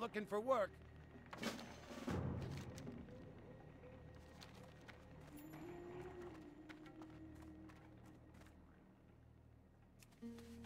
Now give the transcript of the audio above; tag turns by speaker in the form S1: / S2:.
S1: looking for work. Mm.